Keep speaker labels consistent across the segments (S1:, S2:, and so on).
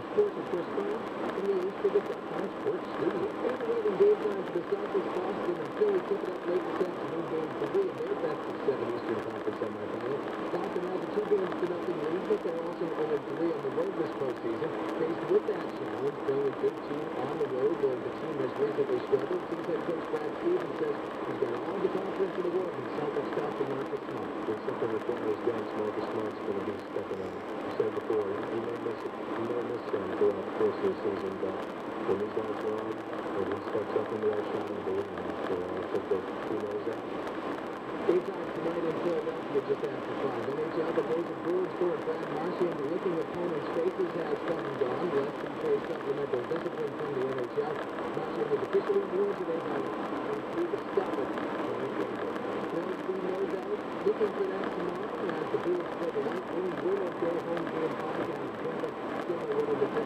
S1: The time and Chris Brown from the East to the Time Sports Studio. And waiting game time for the Celtics, Boston, and Philly kick it up late this afternoon. Game three of their best of seven Eastern Conference semifinal. Boston has a two games to they're also 0-3 on the road this postseason. Faced on the road, where the team has recently struggled. Team head coach Brad Stevens says he's got all the confidence in the world in Celtics top to Marcus Smart. Something requires guns, Marcus Smart's going to be stepping on. I said before, he may miss it. He may miss and go up closer as soon as I'm back. When these guys go on, when he steps up into that shot, I'm going to so I took the two knows that. Daytime tonight in Philadelphia just after 5. NHL, the Blazers Bruins forward Brad Marchand licking opponents' faces has come and gone. Less than pay supplemental discipline from the NHL. Marchand was officially warned today by to stop it. Looking for that tomorrow as the Bruins play tonight in Willow Day home game 5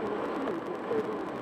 S2: Thank you.